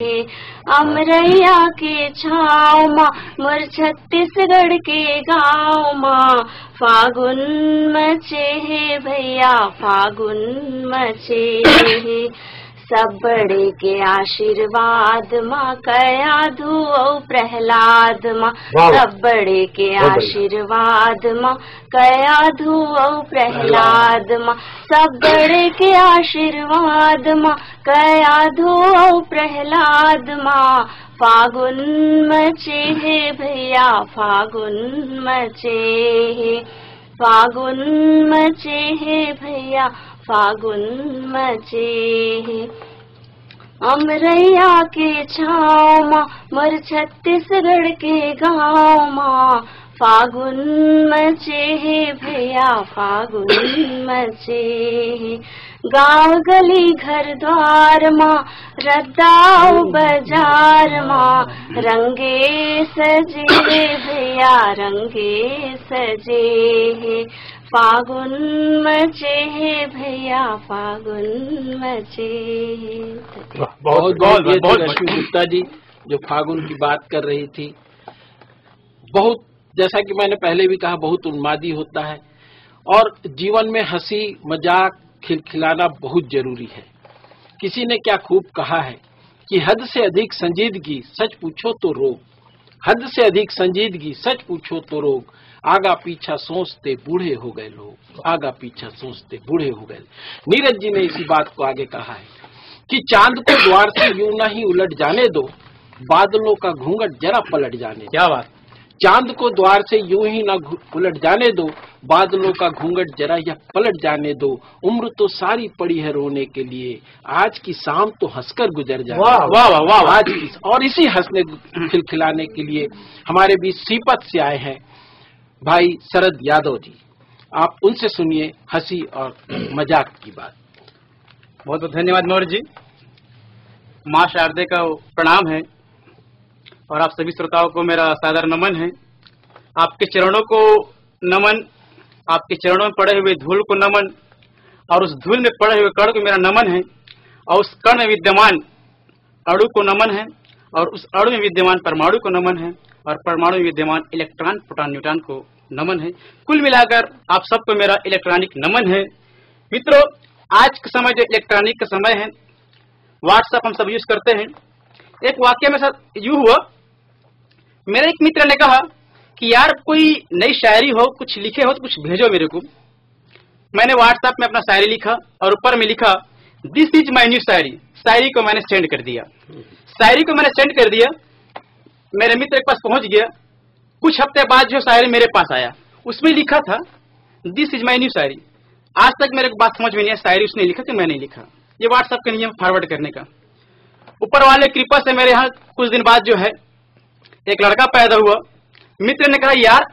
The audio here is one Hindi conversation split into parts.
अमरैया के छाव माँ, मोर छत्तीसगढ़ के गाँव माँ। फागुन मचे है भैया, फागुन मचे है। सब बड़े के आशीर्वाद माँ कया धु प्रहलाद माँ। सब बड़े के आशीर्वाद माँ कया धु प्रहलाद माँ। सब बड़े के आशीर्वाद माँ कया धु प्रहलाद माँ। फागुन मचे है भैया फागुन मचे है। फागुन मचे है भैया फागुन मचे अमरैया के छाव माँ, मर छत्तीसगढ़ के गाँव माँ। फागुन मचे है भैया, फागुन मचे गाँव गली घर द्वार माँ, रद्दाव बाज़ार माँ। रंगे सजे भैया, रंगे सजे है। फागुन मचे है भैया फागुन मचे। बहुत बहुत बहुत रश्मि गुप्ता जी जो फागुन की बात कर रही थी बहुत जैसा कि मैंने पहले भी कहा बहुत उन्मादी होता है। और जीवन में हँसी मज़ाक खिलखिलाना बहुत ज़रूरी है। किसी ने क्या खूब कहा है कि हद से अधिक संजीदगी सच पूछो तो रोग हद से अधिक संजीदगी, सच पूछो तो रोग। आगा पीछा सोचते बूढ़े हो गए लोग। आगा पीछा सोचते बूढ़े हो गए नीरज जी ने इसी बात को आगे कहा है कि चाँद को द्वार से यूँ ना ही उलट जाने दो, बादलों का घूंघट जरा पलट जाने क्या बात। चाँद को द्वार से यूँ ही ना उलट जाने दो बादलों का घूंघट जरा यह पलट जाने दो उम्र तो सारी पड़ी है रोने के लिए आज की शाम तो हंसकर गुजर जाए। वाह, वाह, वाह, वाह, वाह। आज की और इसी हंसने खिलखिलाने के लिए हमारे बीच सीपत से आए हैं भाई शरद यादव जी। आप उनसे सुनिए हँसी और मज़ाक की बात। बहुत बहुत धन्यवाद मौर्य जी। माँ शारदे का प्रणाम है। और आप सभी श्रोताओं को मेरा सादर नमन है। आपके चरणों को नमन, आपके चरणों में पड़े हुए धूल को नमन और उस धूल में पड़े हुए कण को मेरा नमन है और उस कण में विद्यमान अणु को नमन है और उस अणु में विद्यमान परमाणु को नमन है और परमाणु में विद्यमान इलेक्ट्रॉन, प्रोटॉन, न्यूट्रॉन को नमन है। कुल मिलाकर आप सबको मेरा इलेक्ट्रॉनिक नमन है। मित्रों, आज के समय जो इलेक्ट्रॉनिक का समय है व्हाट्सएप हम सब यूज़ करते हैं। एक वाक्य में साथ यू हुआ मेरे एक मित्र ने कहा कि यार कोई नई शायरी हो, कुछ लिखे हो तो कुछ भेजो मेरे को। मैंने व्हाट्सएप में अपना शायरी लिखा और ऊपर में लिखा this is my new shayari. शायरी को मैंने सेंड कर दिया। शायरी को मैंने सेंड कर दिया, मेरे मित्र के पास पहुँच गया। कुछ हफ़्ते बाद जो शायरी मेरे पास आया, उसमें लिखा था this is my new shayari. आज तक मेरे को बात समझ में नहीं है शायरी उसने लिखा कि मैंने लिखा। ये व्हाट्सएप का नियम फॉरवर्ड करने का। ऊपर वाले कृपा से मेरे यहाँ कुछ दिन बाद जो है एक लड़का पैदा हुआ। मित्र ने कहा यार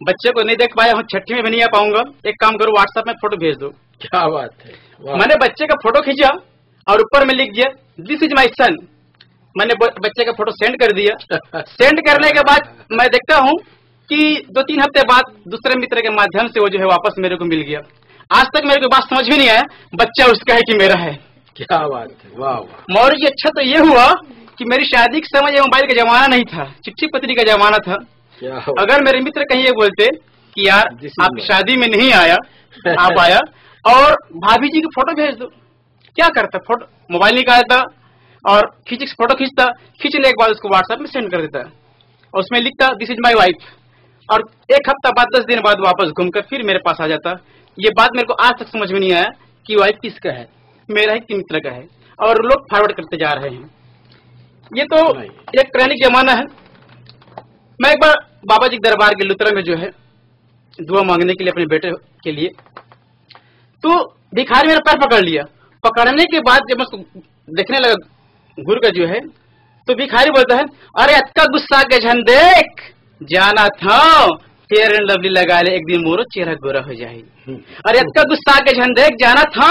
बच्चे को नहीं देख पाया हूँ छठी में भी नहीं आ पाऊँगा। एक काम करो व्हाट्सएप में फ़ोटो भेज दो। क्या बात है। मैंने बच्चे का फ़ोटो खींचा और ऊपर में लिख दिया दिस इज़ माई सन मैंने बच्चे का फ़ोटो सेंड कर दिया। सेंड करने के बाद मैं देखता हूँ कि दो तीन हफ़्ते बाद दूसरे मित्र के माध्यम से वो जो है वापस मेरे को मिल गया। आज तक मेरे को बात समझ भी नहीं आया बच्चा उसका है कि मेरा है। क्या बात है। वाह मौर्य अच्छा तो ये हुआ कि मेरी शादी के समय ये मोबाइल का जमाना नहीं था चिट्ठी पत्री का जमाना था। अगर मेरे मित्र कहीं ये बोलते कि यार आपकी शादी में नहीं आया आप आया और भाभी जी की फ़ोटो भेज दो। क्या करता? फ़ोटो मोबाइल निकालता और खींच फ़ोटो खींचता खींचने के बाद उसको व्हाट्सएप में सेंड कर देता। और उसमें लिखता दिस इज़ माई वाइफ और एक हफ़्ता बाद दस दिन बाद वापस घूमकर फिर मेरे पास आ जाता। ये बात मेरे को आज तक समझ में नहीं आया कि वाइफ किसका है। मेरा है कि मित्र का है। और लोग फॉरवर्ड करते जा रहे हैं। ये तो नहीं। इलेक्ट्रॉनिक जमाना है। मैं एक बार बाबा जी के दरबार के लुतरा में जो है दुआ मांगने के लिए अपने बेटे के लिए। तो भिखारी मेरा पैर पकड़ लिया। पकड़ने के बाद जब मैं उसको देखने लगा गुरु का जो है तो भिखारी बोलता है अरे अतका गुस्सा के झन देख जाना था फेयर एंड लवली लगा ले एक दिन मोरो चेहरा गोरा हो जाए। अरे अतका गुस्सा के झन देख जाना था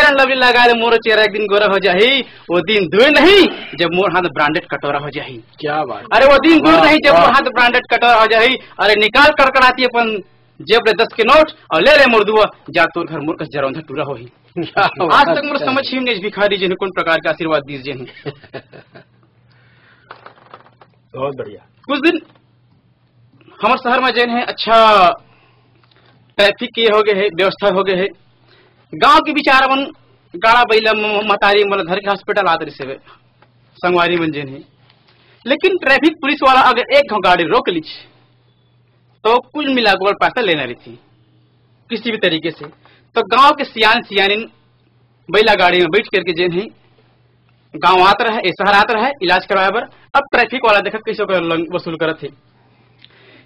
एंड लवली लगा ले मोरो चेहरा एक दिन गोरा हो जाए वो दिन दूर नहीं जब मोर हाथ ब्रांडेड कटोरा हो जाए क्या बात अरे वो दिन दूर नहीं जब मोर हाथ ब्रांडेड कटोरा हो जाए अरे निकाल कर कर आती अपन जेब रे दस के नोट और ले ले मुर्दुआ जा तोर घर मुर्कस जरौंधा टूरा होही। आज तक मोर है। समझ ही नहीं भिखारी जी ने कौन प्रकार का आशीर्वाद दीजिए हैं बहुत बढ़िया। कुछ दिन हमारे शहर में जैन है अच्छा ट्रैफ़िक के हो गए है व्यवस्था हो गए है। गाँव के बिचारा मन गाड़ा बैला मतारी मन धर के हॉस्पिटल आदर से संगवारी मन जैन लेकिन ट्रैफ़िक पुलिस वाला अगर एक गाड़ी रोक ली तो कुल मिला के पैसा लेना रही थी, किसी भी तरीके से। तो गाँव के सियान सियानिन बैला गाड़ी में बैठ करके जैन है। गाँव आता रहे शहर आता रहे, इलाज करवाए पर अब ट्रैफ़िक वाला देखा कैसे वसूल करत है।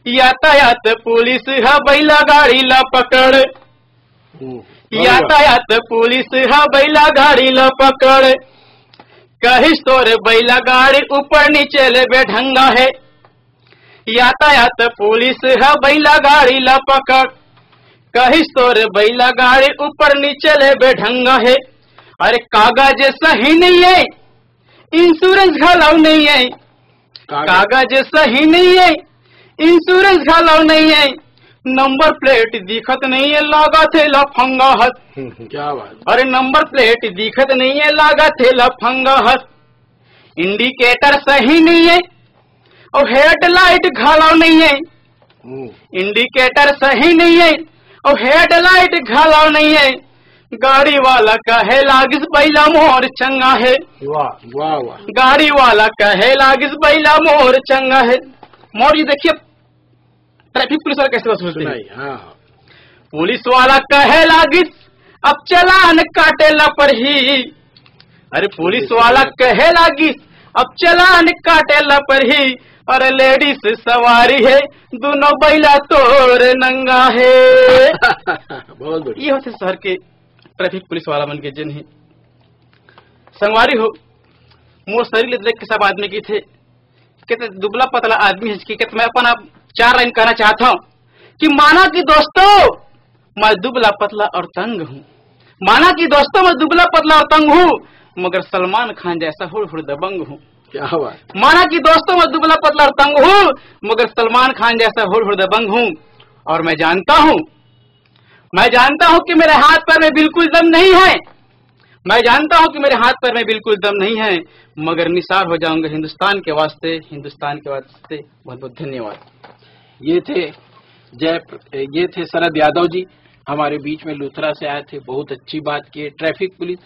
यातायात पुलिस है, बैला गाड़ी ला पकड़। यातायात पुलिस है बैला गाड़ी ल पकड़। कहिस तोर बैला गाड़ी ऊपर नीचे ले बेढंगा है। यातायात पुलिस है बैला गाड़ी ला पकड़। कहिस तोर बैला गाड़ी ऊपर नीचे ले बेढंगा है। अरे कागज़ सही नहीं है। इंश्योरेंस घलाव नहीं है। कागज़। कागज़ सही नहीं है। इंश्योरेंस घलाव नहीं है। नंबर प्लेट दिखत नहीं है लागत है लफंगा हस क्या बात। अरे नंबर प्लेट दिखत नहीं है लागत है लफंगा हस इंडिकेटर सही नहीं है और हेडलाइट घलाव नहीं है। हम्म, इंडिकेटर सही नहीं है और हेडलाइट घलाव नहीं है। गाड़ी वाला कहे लागिस बैला मोर चंगा है। वाह। वाह वाह। गाड़ी वाला कहे लागिस बैला मोर चंगा है। मोर जी देखिए ट्रैफ़िक पुलिस वाला कैसे वसूलते हैं? हाँ। पुलिस वाला कहे लागिस अब चलान काटे ला पर ही। अरे पुलिस वाला कहे लागिस अब चलान काटे ला पर ही। अरे लेडीज़ सवारी है दोनों बैला तोर नंगा है। ये होते शहर के ट्रैफ़िक पुलिस वाला मन के जिन है। संगवारी हो मोर शरीर देख के सब आदमी की थे। कितने दुबला पतला आदमी है कि मैं अपन आप चार लाइन कहना चाहता हूँ कि माना कि दोस्तों मैं दुबला पतला और तंग हूँ। माना कि दोस्तों मैं दुबला पतला और तंग हूँ मगर सलमान खान जैसा हुड़ हुड़ दबंग हूँ। क्या बात। माना कि दोस्तों मैं दुबला पतला और तंग हूँ मगर सलमान खान जैसा हुड़ हुड़ दबंग हूँ। और मैं जानता हूँ मैं जानता हूँ कि मेरे हाथ पैर में बिल्कुल दम नहीं है। मैं जानता हूँ कि मेरे हाथ पैर में बिल्कुल दम नहीं है मगर निसार हो जाऊँगा हिंदुस्तान के वास्ते हिंदुस्तान के वास्ते बहुत बहुत धन्यवाद। ये थे जय ये थे शरद यादव जी। हमारे बीच में लुथरा से आए थे बहुत अच्छी बात की ट्रैफ़िक पुलिस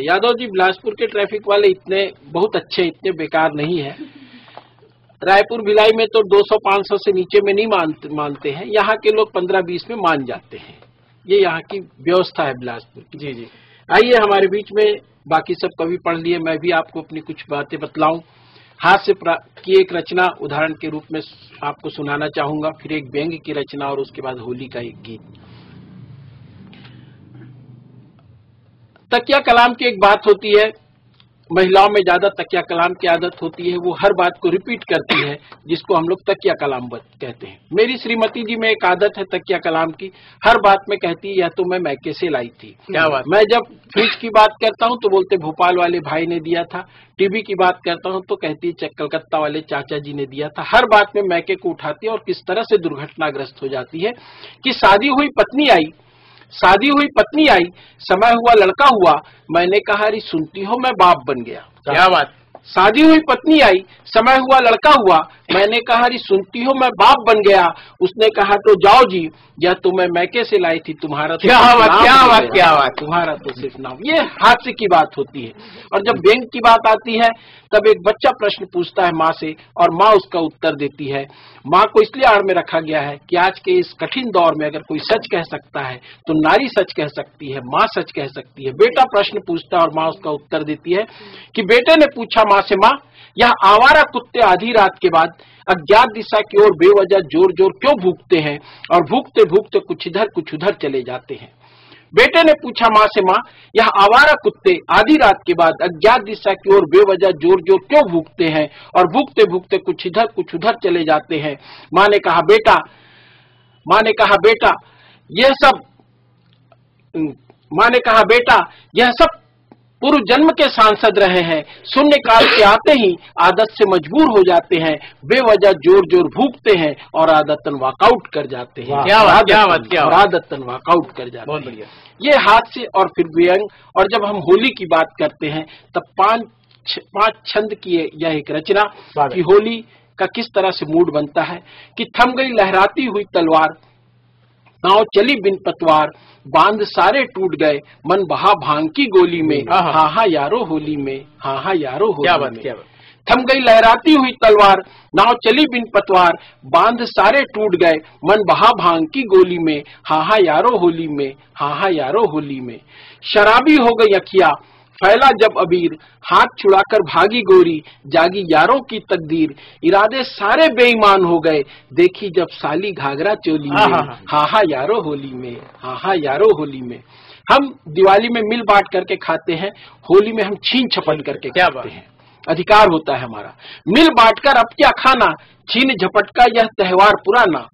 यादव जी बिलासपुर के ट्रैफ़िक वाले इतने बहुत अच्छे इतने बेकार नहीं है। रायपुर भिलाई में तो 200-500 से नीचे में नहीं मानते मानते हैं। यहाँ के लोग 15-20 में मान जाते हैं। ये यहाँ की व्यवस्था है बिलासपुर की। जी जी। आइए हमारे बीच में बाकी सब कवि पढ़ लिए मैं भी आपको अपनी कुछ बातें बतलाऊं। हाथ से की एक रचना उदाहरण के रूप में आपको सुनाना चाहूँगा, फिर एक व्यंग की रचना और उसके बाद होली का एक गीत। तकिया कलाम की एक बात होती है महिलाओं में ज़्यादा तकिया कलाम की आदत होती है वो हर बात को रिपीट करती है जिसको हम लोग तकिया कलाम कहते हैं। मेरी श्रीमती जी में एक आदत है तकिया कलाम की। हर बात में कहती है यह तो मैं मैके से लाई थी। क्या बात मैं जब फ्रिज की बात करता हूँ तो बोलते भोपाल वाले भाई ने दिया था। टीवी की बात करता हूँ तो कहती है कलकत्ता वाले चाचा जी ने दिया था। हर बात में मैके को उठाती है और किस तरह से दुर्घटनाग्रस्त हो जाती है कि शादी हुई पत्नी आई शादी हुई, पत्नी आई, समय हुआ, लड़का हुआ। मैंने कहा, अरे, सुनती हो, मैं बाप बन गया। क्या बात शादी हुई पत्नी आई समय हुआ लड़का हुआ। मैंने कहा अरे सुनती हो मैं बाप बन गया। उसने कहा तो जाओ जी या तो मैं मैके से लाई थी तुम्हारा तो क्या बात, क्या बात, क्या बात। तुम्हारा तो सिर्फ़ नाम। ये हादसे की बात होती है। और जब बैंक की बात आती है तब एक बच्चा प्रश्न पूछता है माँ से और माँ उसका उत्तर देती है माँ को इसलिए आड़ में रखा गया है कि आज के इस कठिन दौर में अगर कोई सच कह सकता है तो नारी सच कह सकती है माँ सच कह सकती है। बेटा प्रश्न पूछता है और माँ उसका उत्तर देती है कि बेटे ने पूछा माँ से माँ यह आवारा कुत्ते आधी रात के बाद अज्ञात दिशा की ओर बेवजह ज़ोर ज़ोर क्यों भूखते हैं और भूखते भूखते कुछ इधर, कुछ उधर चले जाते हैं? बेटे ने पूछा माँ से माँ यह आवारा कुत्ते आधी रात के बाद अज्ञात दिशा की ओर बेवजह ज़ोर ज़ोर क्यों भूखते हैं और भूखते भूखते कुछ इधर, कुछ उधर चले जाते हैं? माँ ने कहा, बेटा, माँ ने कहा, बेटा, यह सब, माँ ने कहा, बेटा, यह सब पूर्व जन्म के सांसद रहे हैं शून्य काल के आते ही आदत से मजबूर हो जाते हैं बेवजह ज़ोर ज़ोर भूखते हैं और आदतन वॉकआउट कर जाते हैं क्या बात, क्या बात, क्या। आदतन वॉकआउट कर जाते हैं ये हाथ से और फिर व्यंग और जब हम होली की बात करते हैं तब पाँच पाँच छंद की यह एक रचना। कि होली का किस तरह से मूड बनता है कि थम गई लहराती हुई तलवार नाव चली बिन पतवार बाँध सारे टूट गए मन बहा भाँग की गोली में हाहा हाँ। हाँ यारो होली में हाँ हाँ यारो होली क्या बात क्या बात। थम गई लहराती हुई तलवार नाव चली बिन पतवार बाँध सारे टूट गए मन बहा भाँग की गोली में हाँ हाँ यारो होली में हाँ हाँ यारो होली में। शराबी हो गई अखिया फैला जब अबीर हाथ छुड़ाकर भागी गोरी जागी यारों की तकदीर। इरादे सारे बेईमान हो गए। देखी जब साली घाघरा चोली में आहा। हाँ। हाँ यारो होली में हाँ हाँ यारो होली में। हम दिवाली में मिल बांट करके खाते हैं होली में हम छीन छपन करके क्या खाते हैं। अधिकार होता है हमारा। मिल बांटकर अब क्या खाना? छीन झपट का यह त्योहार पुराना।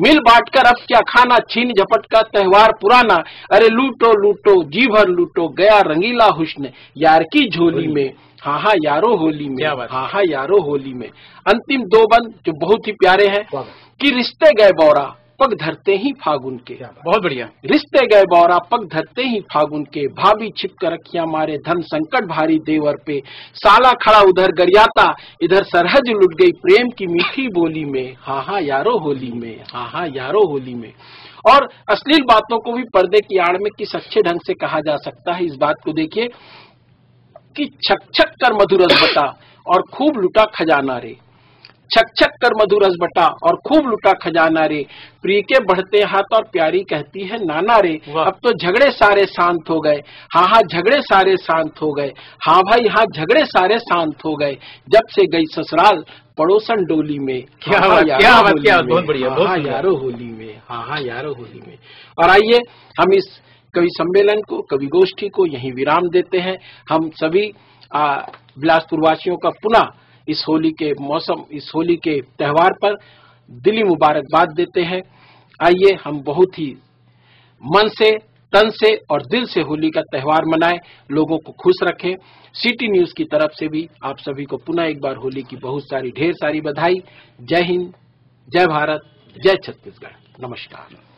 मिल बांट कर अब क्या खाना छीन झपट का त्योहार पुराना। अरे लूटो लूटो जी भर लूटो गया रंगीला हुस्न। यार की झोली में हाँ हाँ यारो होली में हाँ। हाँ यारो होली में। अंतिम दो बंद जो बहुत ही प्यारे हैं। कि रिश्ते गए बौरा। पग धरते ही फागुन के। बहुत बढ़िया। रिश्ते गए बौरा पग धरते ही फागुन के। भाभी छिप कर रखिया मारे धन संकट भारी देवर पे। साला खड़ा उधर गरियाता इधर सरहज लुट गई प्रेम की मीठी बोली में। हाँ हाँ यारो होली में हाँ हाँ यारो होली में। और अश्लील बातों को भी पर्दे की आड़ में किस अच्छे ढंग से कहा जा सकता है इस बात को देखिए कि छक छक कर मधुरस बता और खूब लुटा खजाना रे। छक छक कर मधुरस बटा और खूब लुटा खजाना रे प्रिय के बढ़ते हाथ और प्यारी कहती है नाना रे अब तो झगड़े सारे शांत हो गए। हाँ हाँ झगड़े सारे शांत हो गए। हाँ भाई हाँ झगड़े सारे शांत हो गए। जब से गई ससुराल पड़ोसन डोली में। क्या हाँ, हाँ, बात, क्या बात, क्या बहुत बढ़िया, हाँ, हाँ। यारो होली में। हाँ हाँ यारो होली में। और आइए हम इस कवि सम्मेलन को कवि गोष्ठी को यही विराम देते हैं। हम सभी बिलासपुर वासियों का पुनः इस होली के मौसम, इस होली के त्यौहार पर दिली मुबारकबाद देते हैं। आइए हम बहुत ही मन से, तन से और दिल से होली का त्योहार मनाएँ, लोगों को खुश रखें। सिटी न्यूज़ की तरफ़ से भी आप सभी को पुनः एक बार होली की बहुत सारी, ढेर सारी बधाई। जय हिंद, जय भारत, जय छत्तीसगढ़। नमस्कार।